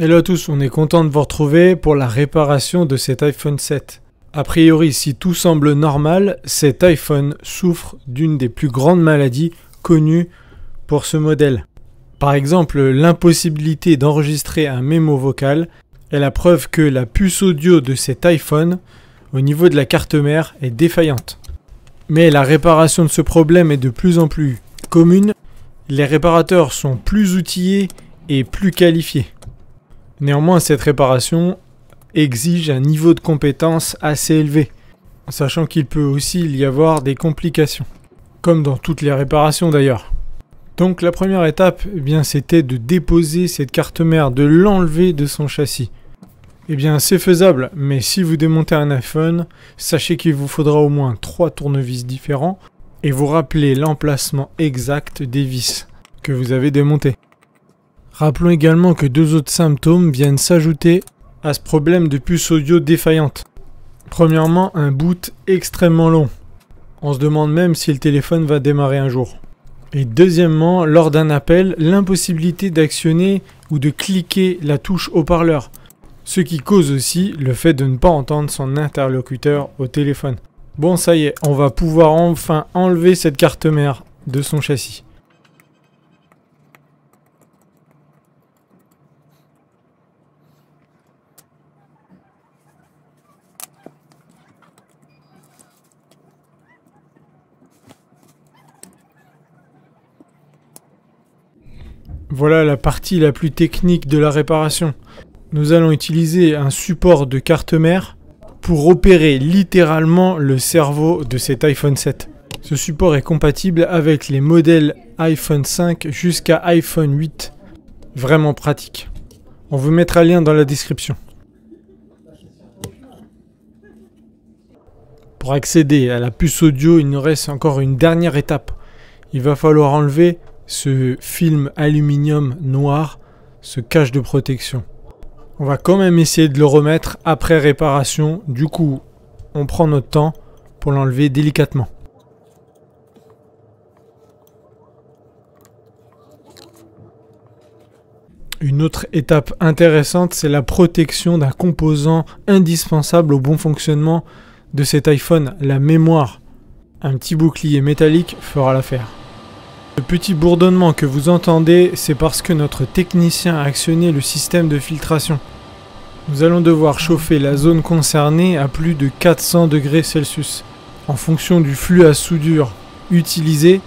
Hello à tous, on est content de vous retrouver pour la réparation de cet iPhone 7. A priori, si tout semble normal, cet iPhone souffre d'une des plus grandes maladies connues pour ce modèle. Par exemple, l'impossibilité d'enregistrer un mémo vocal est la preuve que la puce audio de cet iPhone, au niveau de la carte mère, est défaillante. Mais la réparation de ce problème est de plus en plus commune. Les réparateurs sont plus outillés et plus qualifiés. Néanmoins, cette réparation exige un niveau de compétence assez élevé, sachant qu'il peut aussi y avoir des complications, comme dans toutes les réparations d'ailleurs. Donc la première étape, eh bien, c'était de déposer cette carte mère, de l'enlever de son châssis. Eh bien, c'est faisable, mais si vous démontez un iPhone, sachez qu'il vous faudra au moins trois tournevis différents et vous rappelez l'emplacement exact des vis que vous avez démontées. Rappelons également que deux autres symptômes viennent s'ajouter à ce problème de puce audio défaillante. Premièrement, un boot extrêmement long. On se demande même si le téléphone va démarrer un jour. Et deuxièmement, lors d'un appel, l'impossibilité d'actionner ou de cliquer la touche haut-parleur ce qui cause aussi le fait de ne pas entendre son interlocuteur au téléphone. Bon, ça y est, on va pouvoir enfin enlever cette carte mère de son châssis. Voilà la partie la plus technique de la réparation nous allons utiliser un support de carte mère pour opérer littéralement le cerveau de cet iPhone 7. Ce support est compatible avec les modèles iPhone 5 jusqu'à iPhone 8. Vraiment pratique. On vous mettra le lien dans la description. Pour accéder à la puce audio, il nous reste encore une dernière étape. Il va falloir enlever ce film aluminium noir, ce cache de protection. On va quand même essayer de le remettre après réparation. Du coup, on prend notre temps pour l'enlever délicatement. Une autre étape intéressante, c'est la protection d'un composant indispensable au bon fonctionnement de cet iPhone, la mémoire. Un petit bouclier métallique fera l'affaire. Le petit bourdonnement que vous entendez, c'est parce que notre technicien a actionné le système de filtration. Nous allons devoir chauffer la zone concernée à plus de 400 degrés Celsius. En fonction du flux à soudure utilisé,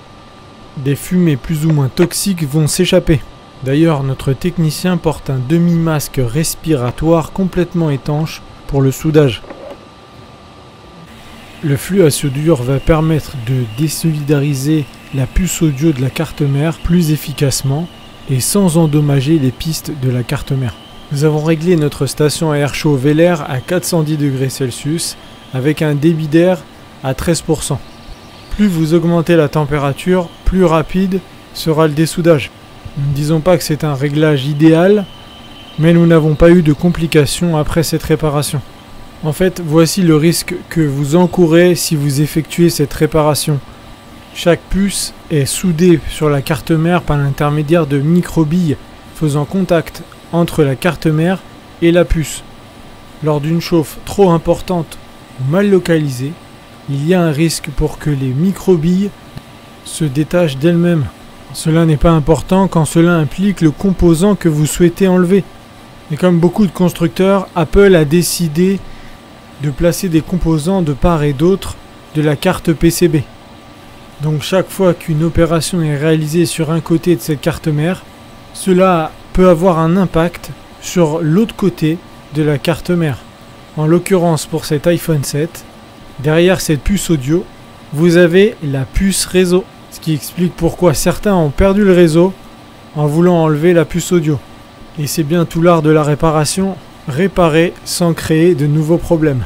des fumées plus ou moins toxiques vont s'échapper. D'ailleurs, notre technicien porte un demi-masque respiratoire complètement étanche pour le soudage. Le flux à soudure va permettre de désolidariser la puce audio de la carte mère plus efficacement et sans endommager les pistes de la carte mère. Nous avons réglé notre station à air chaud Vélair à 410 degrés Celsius avec un débit d'air à 13%. Plus vous augmentez la température, plus rapide sera le dessoudage. Nous ne disons pas que c'est un réglage idéal, mais nous n'avons pas eu de complications après cette réparation. En fait, voici le risque que vous encourez si vous effectuez cette réparation. Chaque puce est soudée sur la carte mère par l'intermédiaire de microbilles faisant contact entre la carte mère et la puce. Lors d'une chauffe trop importante ou mal localisée, il y a un risque pour que les microbilles se détachent d'elles-mêmes. Cela n'est pas important quand cela implique le composant que vous souhaitez enlever. Mais comme beaucoup de constructeurs, Apple a décidé de placer des composants de part et d'autre de la carte PCB. Donc chaque fois qu'une opération est réalisée sur un côté de cette carte mère, cela peut avoir un impact sur l'autre côté de la carte mère. En l'occurrence pour cet iPhone 7, derrière cette puce audio, vous avez la puce réseau. Ce qui explique pourquoi certains ont perdu le réseau en voulant enlever la puce audio. Et c'est bien tout l'art de la réparation, réparer sans créer de nouveaux problèmes.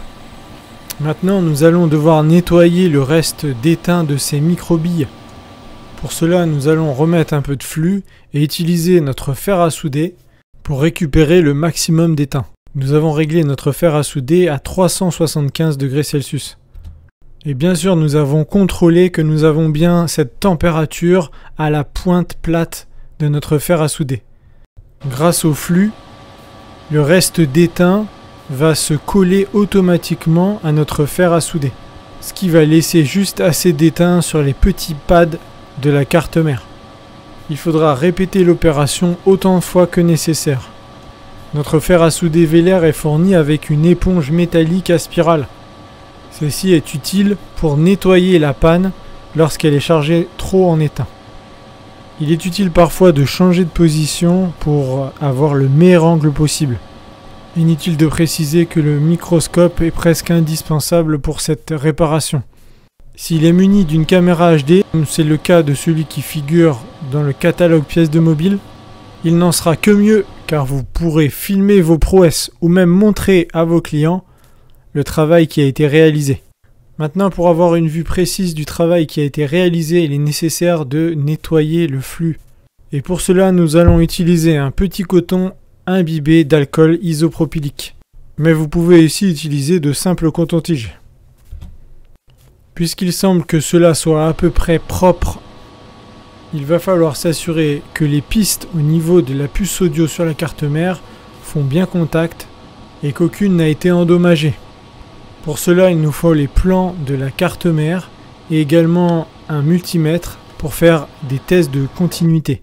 Maintenant, nous allons devoir nettoyer le reste d'étain de ces microbilles pour cela, nous allons remettre un peu de flux et utiliser notre fer à souder pour récupérer le maximum d'étain. Nous avons réglé notre fer à souder à 375 degrés Celsius. Et bien sûr, nous avons contrôlé que nous avons bien cette température à la pointe plate de notre fer à souder. Grâce au flux, le reste d'étain va se coller automatiquement à notre fer à souder, ce qui va laisser juste assez d'étain sur les petits pads de la carte mère. Il faudra répéter l'opération autant de fois que nécessaire. Notre fer à souder vélaire est fourni avec une éponge métallique à spirale. Ceci est utile pour nettoyer la panne lorsqu'elle est chargée trop en étain. Il est utile parfois de changer de position pour avoir le meilleur angle possible. Inutile de préciser que le microscope est presque indispensable pour cette réparation. S'il est muni d'une caméra HD, comme c'est le cas de celui qui figure dans le catalogue pièces de mobile, il n'en sera que mieux car vous pourrez filmer vos prouesses ou même montrer à vos clients le travail qui a été réalisé. Maintenant, pour avoir une vue précise du travail qui a été réalisé, il est nécessaire de nettoyer le flux. Et pour cela, nous allons utiliser un petit coton imbibé d'alcool isopropylique. Mais vous pouvez aussi utiliser de simples cotons-tiges. Puisqu'il semble que cela soit à peu près propre, il va falloir s'assurer que les pistes au niveau de la puce audio sur la carte mère font bien contact et qu'aucune n'a été endommagée. Pour cela, il nous faut les plans de la carte mère et également un multimètre pour faire des tests de continuité.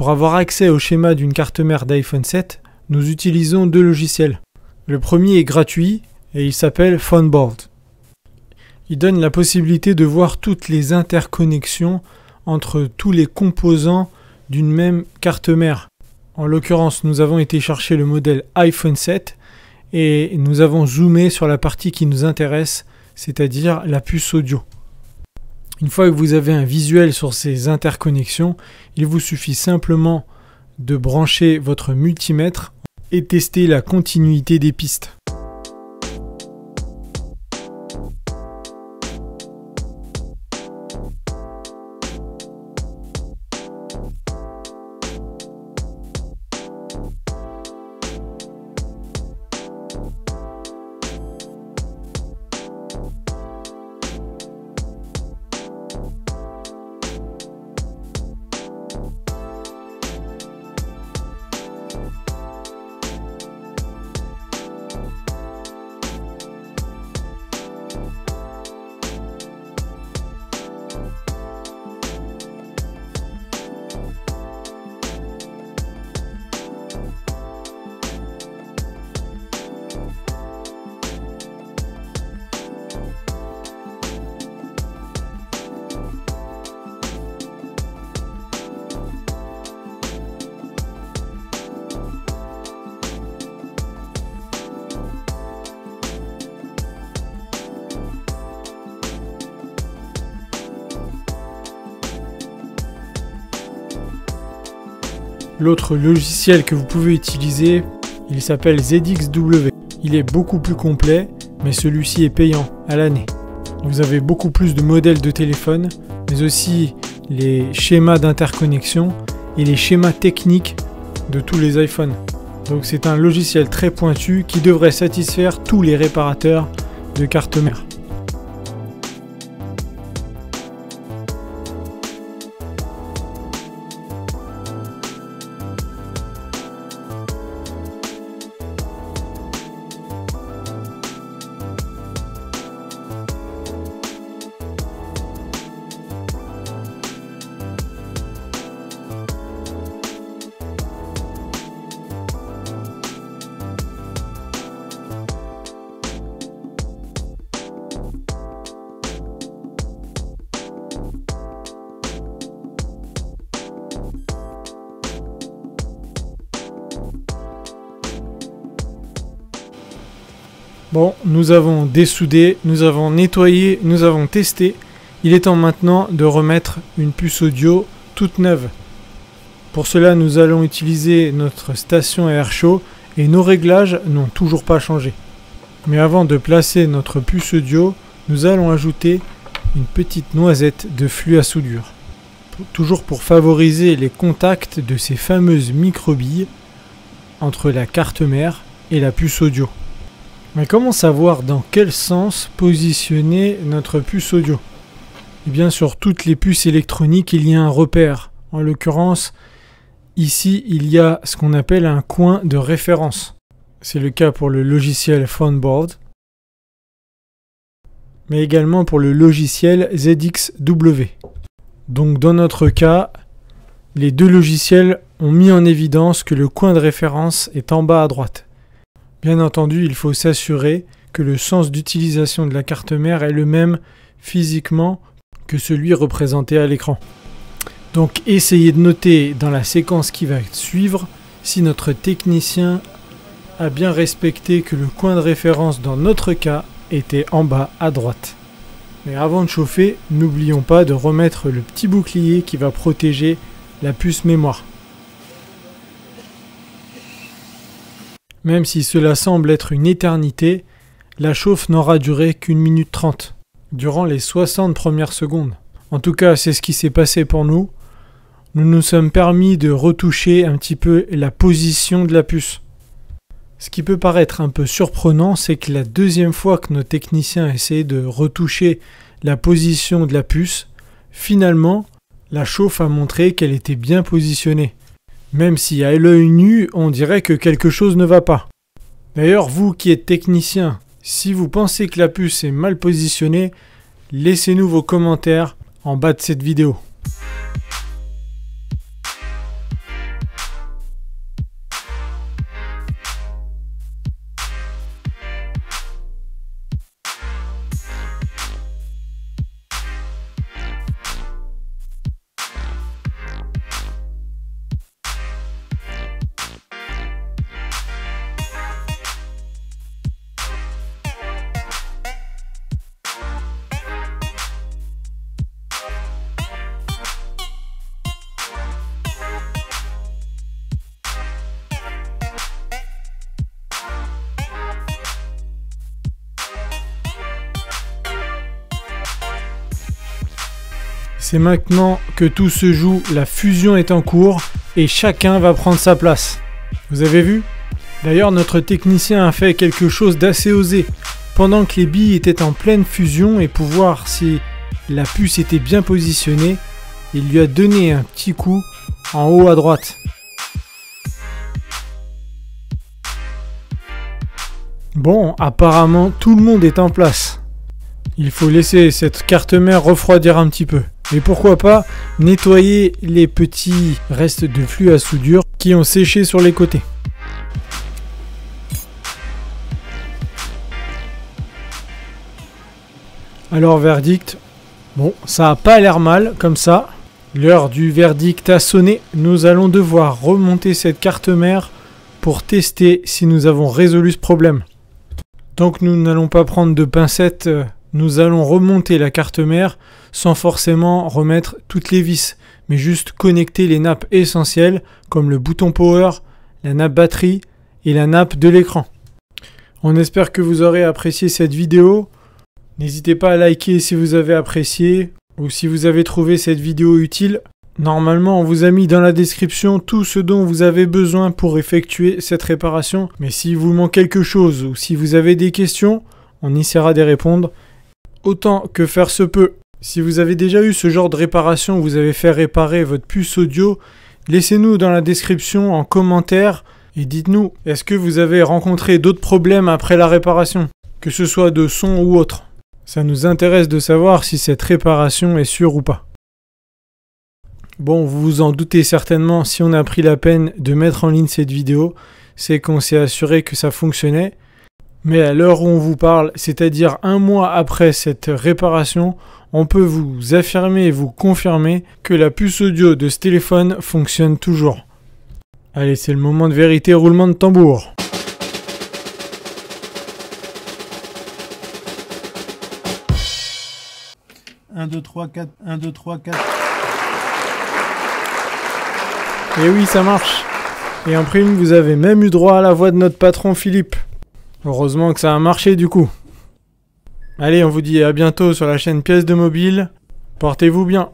Pour avoir accès au schéma d'une carte mère d'iPhone 7, nous utilisons deux logiciels. Le premier est gratuit et il s'appelle PhoneBoard. Il donne la possibilité de voir toutes les interconnexions entre tous les composants d'une même carte mère. En l'occurrence, nous avons été chercher le modèle iPhone 7 et nous avons zoomé sur la partie qui nous intéresse, c'est-à-dire la puce audio. Une fois que vous avez un visuel sur ces interconnexions, il vous suffit simplement de brancher votre multimètre et tester la continuité des pistes. L'autre logiciel que vous pouvez utiliser, il s'appelle ZXW. Il est beaucoup plus complet, mais celui-ci est payant à l'année. Vous avez beaucoup plus de modèles de téléphone, mais aussi les schémas d'interconnexion et les schémas techniques de tous les iPhones. Donc c'est un logiciel très pointu qui devrait satisfaire tous les réparateurs de cartes mères. Bon, nous avons dessoudé, nous avons nettoyé, nous avons testé. Il est temps maintenant de remettre une puce audio toute neuve. Pour cela, nous allons utiliser notre station air chaud et nos réglages n'ont toujours pas changé. Mais avant de placer notre puce audio, nous allons ajouter une petite noisette de flux à soudure. Toujours pour favoriser les contacts de ces fameuses microbilles entre la carte mère et la puce audio. Mais comment savoir dans quel sens positionner notre puce audio? Eh bien sur toutes les puces électroniques il y a un repère. En l'occurrence, ici il y a ce qu'on appelle un coin de référence. C'est le cas pour le logiciel Phoneboard, mais également pour le logiciel ZXW. Donc dans notre cas, les deux logiciels ont mis en évidence que le coin de référence est en bas à droite. Bien entendu, il faut s'assurer que le sens d'utilisation de la carte mère est le même physiquement que celui représenté à l'écran. Donc essayez de noter dans la séquence qui va suivre si notre technicien a bien respecté que le coin de référence dans notre cas était en bas à droite. Mais avant de chauffer, n'oublions pas de remettre le petit bouclier qui va protéger la puce mémoire. Même si cela semble être une éternité, la chauffe n'aura duré qu'une minute trente, durant les 60 premières secondes. En tout cas, c'est ce qui s'est passé pour nous. Nous nous sommes permis de retoucher un petit peu la position de la puce. Ce qui peut paraître un peu surprenant, c'est que la deuxième fois que nos techniciens essayaient de retoucher la position de la puce, finalement, la chauffe a montré qu'elle était bien positionnée. Même si à l'œil nu, on dirait que quelque chose ne va pas. D'ailleurs, vous qui êtes technicien, si vous pensez que la puce est mal positionnée, laissez-nous vos commentaires en bas de cette vidéo. C'est maintenant que tout se joue, la fusion est en cours et chacun va prendre sa place. Vous avez vu? D'ailleurs, notre technicien a fait quelque chose d'assez osé. Pendant que les billes étaient en pleine fusion et pour voir si la puce était bien positionnée, il lui a donné un petit coup en haut à droite. Bon, apparemment tout le monde est en place. Il faut laisser cette carte mère refroidir un petit peu. Et pourquoi pas nettoyer les petits restes de flux à soudure qui ont séché sur les côtés. Alors verdict, bon ça a pas l'air mal comme ça. L'heure du verdict a sonné, nous allons devoir remonter cette carte mère pour tester si nous avons résolu ce problème. Donc nous n'allons pas prendre de pincettes euh, nous allons remonter la carte mère sans forcément remettre toutes les vis, mais juste connecter les nappes essentielles comme le bouton power, la nappe batterie et la nappe de l'écran. On espère que vous aurez apprécié cette vidéo. N'hésitez pas à liker si vous avez apprécié ou si vous avez trouvé cette vidéo utile. Normalement, on vous a mis dans la description tout ce dont vous avez besoin pour effectuer cette réparation. Mais si vous manque quelque chose ou si vous avez des questions, on essaiera d'y répondre autant que faire se peut. Si vous avez déjà eu ce genre de réparation vous avez fait réparer votre puce audio, laissez-nous dans la description en commentaire et dites-nous, est-ce que vous avez rencontré d'autres problèmes après la réparation, que ce soit de son ou autre? Ça nous intéresse de savoir si cette réparation est sûre ou pas. Bon, vous vous en doutez certainement, si on a pris la peine de mettre en ligne cette vidéo, c'est qu'on s'est assuré que ça fonctionnait mais à l'heure où on vous parle, c'est-à-dire un mois après cette réparation, on peut vous affirmer et vous confirmer que la puce audio de ce téléphone fonctionne toujours. Allez, c'est le moment de vérité, roulement de tambour. Un, 2, 3, 4, 1, 2, 3, 4. Et oui, ça marche. Et en prime, vous avez même eu droit à la voix de notre patron Philippe. Heureusement que ça a marché du coup. Allez, on vous dit à bientôt sur la chaîne Pièces de Mobile. Portez-vous bien.